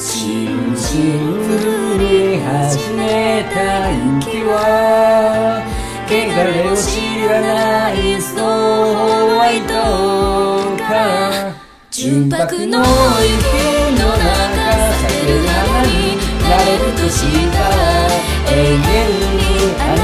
シンシン降り始めた雪は汚れを知らないスノーホワイトか純白の雪の中さける花になれるとした。永遠にあなた